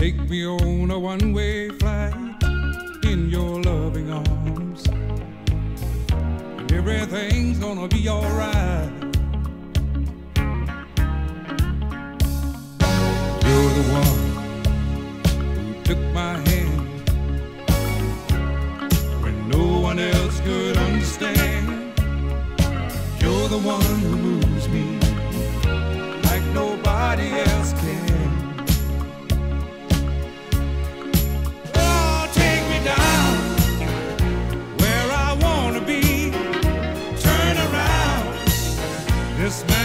on a one way flight in your loving arms. And everything's gonna be alright. You're the one who took my hand when no one else could understand. You're the one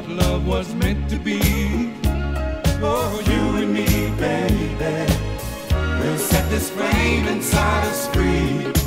what love was meant to be. Oh, you and me, baby, We'll set this flame inside us free.